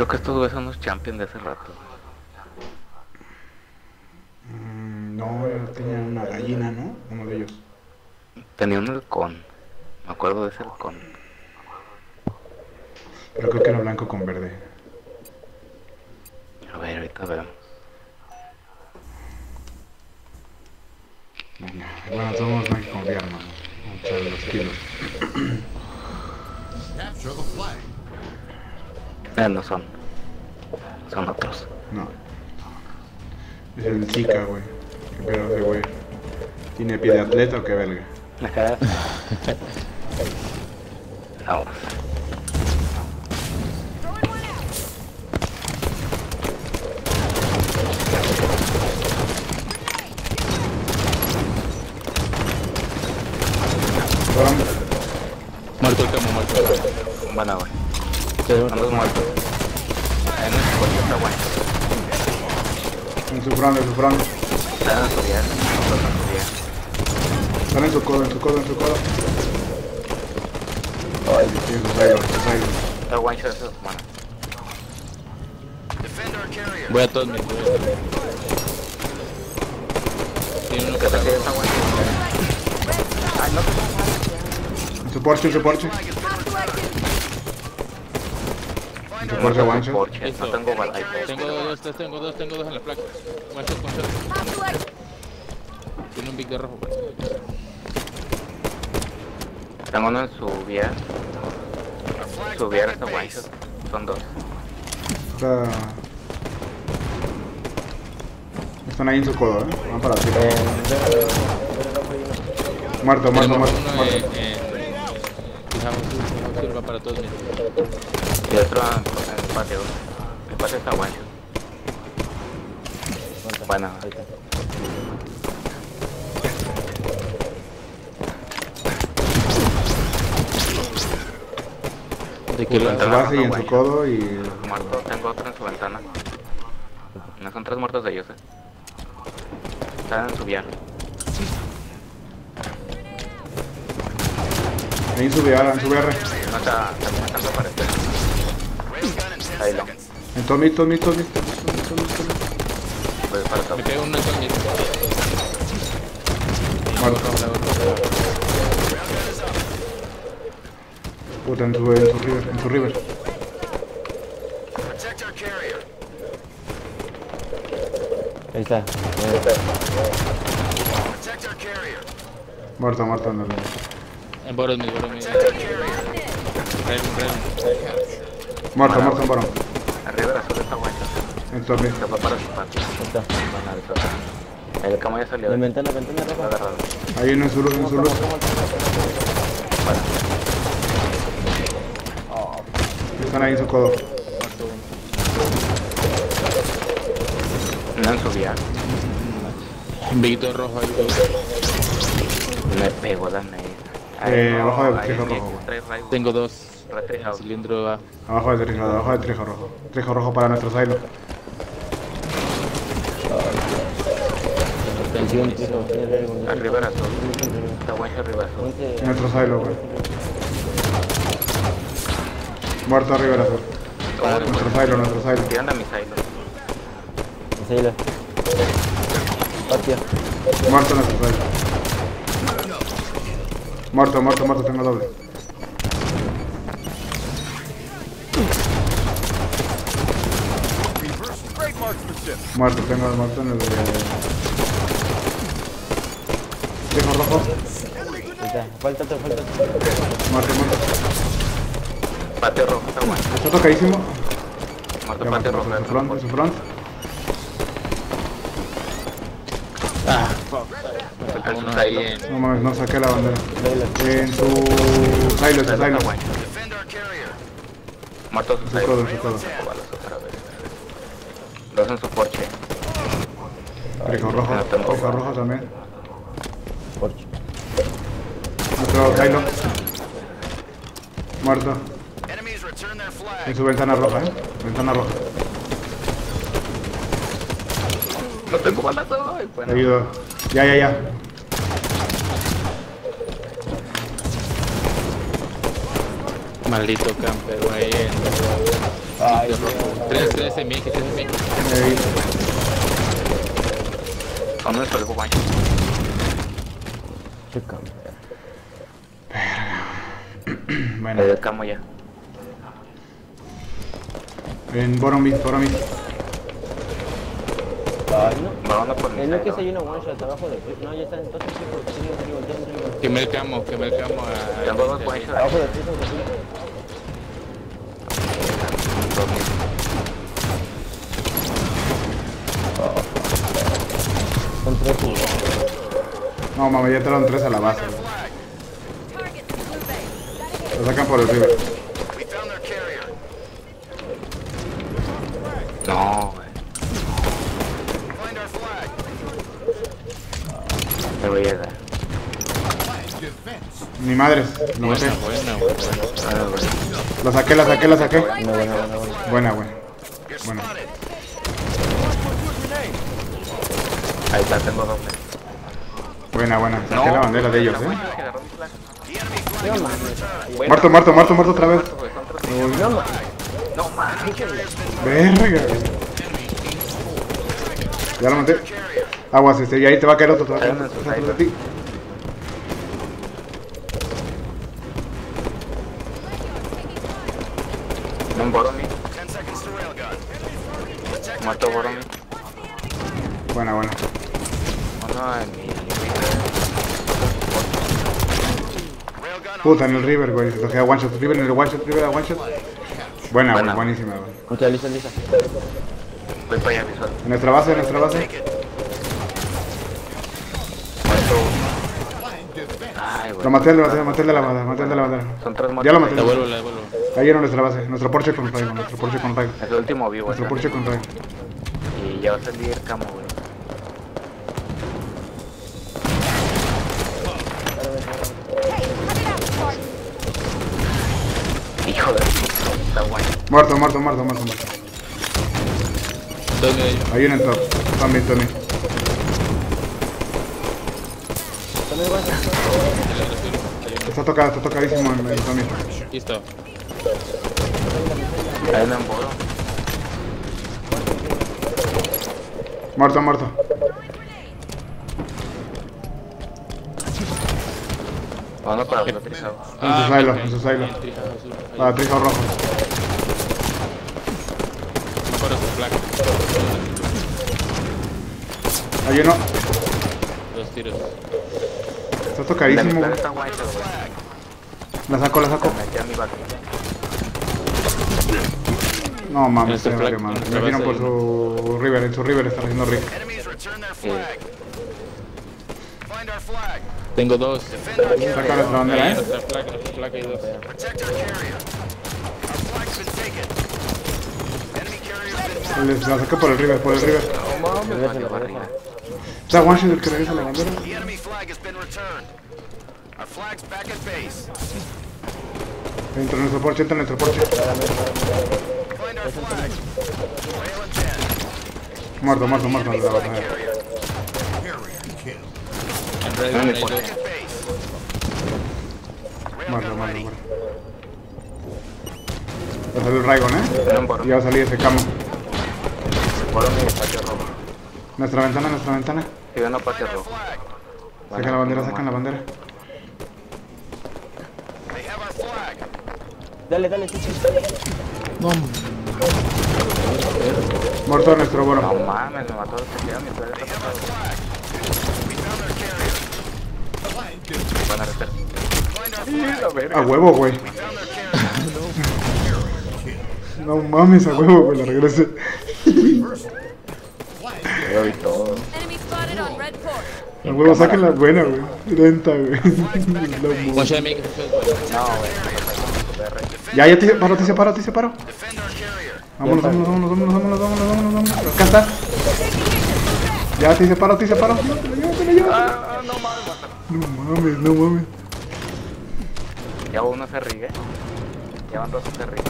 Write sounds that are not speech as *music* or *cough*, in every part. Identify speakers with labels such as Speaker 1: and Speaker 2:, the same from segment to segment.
Speaker 1: Creo que estos güeyes son los champions de hace rato.
Speaker 2: Mm, no, tenía una gallina, ¿no? Uno de ellos.
Speaker 1: Tenía un halcón. Me acuerdo de ese halcón.
Speaker 2: Pero creo que era blanco con verde.
Speaker 1: A ver, ahorita vemos.
Speaker 2: Bueno, todos no hay que confiar, mano. Vamos a echarle los kilos.
Speaker 1: No son. Son otros.
Speaker 2: No. Es el chica, güey. Qué pedo ese güey. ¿Tiene pie de atleta o qué belga?
Speaker 1: Ajá. *laughs* Vamos.
Speaker 2: Ahora,
Speaker 3: Muerto el camo, muerto.
Speaker 1: Bueno, güey.
Speaker 3: Tenemos
Speaker 1: Andas muerto. En el coche está bueno.
Speaker 2: en su frente, en su frente.
Speaker 1: Está en su día. No está en su día.
Speaker 2: Están en su codo, en su codo, en su codo. Ay, sí, en su silo, en su silo.
Speaker 1: Está one shot esa
Speaker 4: carrier.
Speaker 3: Voy a todos mis. voy. Tiene uno que está
Speaker 1: one Ay, no te
Speaker 2: En su Porsche, en su Porsche.
Speaker 1: No tengo
Speaker 3: dos, tres, tengo dos, tengo dos en la placa. Tiene un big de rojo. pues.
Speaker 1: Tengo uno en su vía. Su vía está shot. Son dos.
Speaker 2: Está... Están ahí en su codo, eh. Van para ti. Muerto, muerto, muerto.
Speaker 3: uno Fijamos, fijamos, sirva para todos.
Speaker 1: Y otro en el patio. El patio está shot. Bueno,
Speaker 3: ¿De lado?
Speaker 2: su base y en su codo y...
Speaker 1: muerto. Tengo otro en su ventana. No son tres muertos de ellos, eh. Están en su vía.
Speaker 2: Ahí en su VR, en su VR.
Speaker 1: No está, también están Ahí
Speaker 4: seconds.
Speaker 2: En mito, mito, mito, mito, mito.
Speaker 1: Voy para top.
Speaker 3: Me pego una mis.
Speaker 2: Muerto. Puta, en su, en su river, en su river.
Speaker 4: Protect our carrier.
Speaker 5: Ahí está.
Speaker 4: Protect our carrier.
Speaker 2: Muerto, muerto en el...
Speaker 3: En
Speaker 4: our carrier.
Speaker 3: Raven, Raven.
Speaker 2: Muerto, muerto varón.
Speaker 1: Arriba la azul está one shot.
Speaker 2: En todo mito.
Speaker 1: Se fue para su
Speaker 5: está.
Speaker 1: El camo ya salió.
Speaker 5: La ventana, ventana
Speaker 1: Está
Speaker 5: roja.
Speaker 1: agarrado.
Speaker 2: Ahí uno en su luz, en su luz. Están ahí en su codo.
Speaker 3: Muerto uno.
Speaker 1: No en su vía.
Speaker 3: Un big de rojo ahí.
Speaker 1: Me pegó la negra.
Speaker 2: Eh, abajo del
Speaker 1: ahí
Speaker 2: trigo
Speaker 1: sí,
Speaker 2: rojo.
Speaker 1: trae rayos.
Speaker 3: Tengo dos. Cilindro A.
Speaker 2: Abajo del trigo, abajo del trigo rojo. Trigo rojo para nuestro silo.
Speaker 1: Arriba azul. Está bueno arriba
Speaker 2: Nuestro silo, güey. Muerto arriba el azul. Nuestro silo, nuestro silo.
Speaker 1: A mi silo.
Speaker 5: Enséñalo. Patio.
Speaker 2: Muerto nuestro silo. Muerto, muerto, muerto, tengo doble. Muerto, tengo muerto en el de... Trigo rojo.
Speaker 5: Falta otro, falta otro.
Speaker 2: Muerto, muerto.
Speaker 1: Patio rojo está bueno.
Speaker 2: Está tocadísimo.
Speaker 1: Muerto
Speaker 2: Ya muerto,
Speaker 1: rojo.
Speaker 2: en su front, en su front.
Speaker 3: Ah, fuck.
Speaker 1: En su
Speaker 3: Uno ahí en.
Speaker 2: No mames, no saqué la bandera. En su silo, en su
Speaker 1: Silo. Muerto su silo.
Speaker 2: codo, en su codo.
Speaker 1: Dos en su porche.
Speaker 2: Trigo rojo, trigo rojo también.
Speaker 5: Porsche.
Speaker 2: Nuestro silo. Muerto.
Speaker 4: Enemies return their
Speaker 2: En
Speaker 4: flag.
Speaker 2: su ventana roja, eh. Ventana roja.
Speaker 1: No tengo balazo. Bueno.
Speaker 2: Ayudo. Ya, ya, ya.
Speaker 3: Maldito camper, güey.
Speaker 5: Ay,
Speaker 3: Tres, tres MX, tres MX.
Speaker 2: Ey,
Speaker 1: ¿Dónde me pegó guayo?
Speaker 5: chica. *clears throat*
Speaker 2: Bueno,
Speaker 1: Le doy camo ya.
Speaker 2: en mid.
Speaker 5: Ay, no.
Speaker 1: Balón por mi
Speaker 5: Es lo que
Speaker 1: side,
Speaker 5: se hay una one shot abajo de No, ya está. Entonces, triple, triple.
Speaker 3: Quemé el camo, quemé el camo a...
Speaker 1: Guayos.
Speaker 5: Abajo de
Speaker 2: No, mamá, ya entraron tres a la base. Lo sacan por el river.
Speaker 4: We found their carrier.
Speaker 1: No, güey.
Speaker 4: Find our flag.
Speaker 1: Me voy a llegar.
Speaker 2: Ni madres.
Speaker 3: Buena, buena, buena.
Speaker 1: Ah, güey.
Speaker 2: La saqué, la saqué, la saqué.
Speaker 5: Buena, buena, buena.
Speaker 2: Buena, Bueno.
Speaker 4: spotted.
Speaker 1: Ahí está, tengo doble.
Speaker 2: Buena, buena. Saqué la bandera de ellos, eh. Muerto, muerto, muerto, muerto otra vez.
Speaker 5: No, ma.
Speaker 1: No, mames.
Speaker 2: Verga. Ya lo maté. Aguas, este, y ahí te va a caer otro, te va a caer otro.
Speaker 1: no, no.
Speaker 2: ti.
Speaker 1: Un boromi.
Speaker 4: 10 seconds to railgun. Protect our
Speaker 1: Muerto
Speaker 4: carrier.
Speaker 1: boromi.
Speaker 2: Buena, buena.
Speaker 1: En
Speaker 2: Puta, en el river, güey. Se queda one shot. River en el one shot, river a one shot. Buena, güey. Buenísima, güey.
Speaker 5: Lisa, lisa, lisa.
Speaker 1: Voy para allá visual.
Speaker 2: En nuestra base, en nuestra base.
Speaker 1: Ay.
Speaker 2: Lo maté, lo maté, maté el de la bandera, maté de la bandera.
Speaker 1: Son tres muertos.
Speaker 2: Ya lo maté.
Speaker 3: La vuelvo, la devuelvo.
Speaker 2: Ahí en nuestra base. Nuestro Porsche con Raigo, nuestro Porsche con Raigo.
Speaker 1: Es el último vivo.
Speaker 2: Nuestro. Porsche con Raigo.
Speaker 1: Y ya va a salir camo, güey.
Speaker 2: Muerto, muerto, muerto, muerto, muerto.
Speaker 3: Dos de ellos.
Speaker 2: Ahí en el top. También, Tony.
Speaker 3: Hay.
Speaker 2: Está tocado, está tocadísimo en el Tony.
Speaker 3: Listo.
Speaker 1: Ahí me emboro.
Speaker 2: Muerto, muerto.
Speaker 1: Vamos para el otro lado.
Speaker 2: En su silo, en su silo.
Speaker 3: El trijado.
Speaker 2: Para rojo.
Speaker 3: No para su placa.
Speaker 2: Hay uno.
Speaker 3: Dos tiros.
Speaker 2: Está
Speaker 1: La
Speaker 2: tocadísimo. La saco, la saco.
Speaker 1: Me.
Speaker 2: No mames, se valió madre.
Speaker 3: nuestra
Speaker 2: Me vieron por su river, en su river está haciendo Rick.
Speaker 4: Enemies return their flag. Find our flag.
Speaker 3: Tengo dos.
Speaker 2: Saca nuestra bandera,
Speaker 3: Ahí,
Speaker 2: eh.
Speaker 3: nuestra placa, placa y dos.
Speaker 2: Les- La saqué por el river, por el river. Está shot el que regresa la bandera. Entra en nuestro Porsche, entra en nuestro
Speaker 4: 10.
Speaker 2: Muerto, muerto, muerto.
Speaker 4: Enemy
Speaker 2: La batalla.
Speaker 3: En
Speaker 4: base.
Speaker 2: Muerto, muerto, muerto. Va a salir el Raigon, eh. Y va a salir ese camo. Nuestra ventana, nuestra ventana.
Speaker 1: Y patio
Speaker 4: Find our
Speaker 1: rojo.
Speaker 2: Sacan la bandera, sacan la bandera.
Speaker 5: Dale, dale, sí, sí.
Speaker 2: Muerto nuestro
Speaker 1: No
Speaker 2: boro.
Speaker 1: mames, me mató el que queda mi
Speaker 4: carrier.
Speaker 1: Van a retar.
Speaker 2: A huevo, güey. No mames, a huevo, güey. La regresé.
Speaker 1: Yo vi todo.
Speaker 6: Enemy spotted on red port.
Speaker 2: A huevo, saquen la buena, güey. Lenta, güey. *laughs* La.
Speaker 1: No, güey.
Speaker 2: Ya, ya te separo, te separo, te separo. Vámonos, vámonos, vámonos, vámonos, vámonos, vámonos, vámonos, vámonos. Acá está. Ya te separo, te separo. Llévatelo, llévatelo. No mames, no mames.
Speaker 1: Ya uno se ríe. Ya van dos se ríe.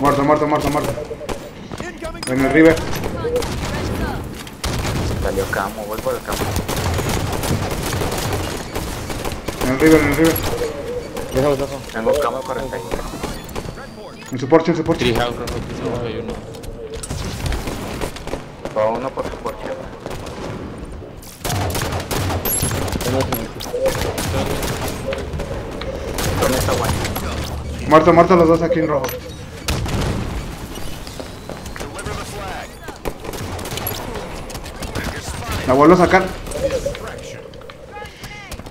Speaker 2: Muerto, muerto, muerto, muerto. En el river.
Speaker 1: Salió camo, voy por el camo.
Speaker 2: En el river, en el river.
Speaker 5: Dejo, dejo.
Speaker 1: Tengo cama 40.
Speaker 2: En su porche, en su porche.
Speaker 3: Treehouse hay uno.
Speaker 1: Va uno por su porche. ¿Dónde está guay?
Speaker 2: Muerto, muerto los dos aquí en rojo. La vuelvo a sacar.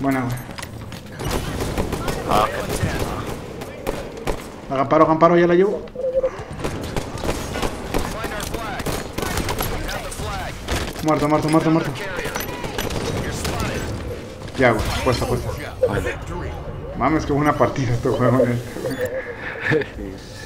Speaker 2: Buena, güey.
Speaker 1: Ok.
Speaker 2: Acamparo, acamparo, ya la llevo. Muerto, muerto, muerto, muerto. Ya, güey. Puesta, puesta. Mames, que buena partida este juego. eh. *laughs*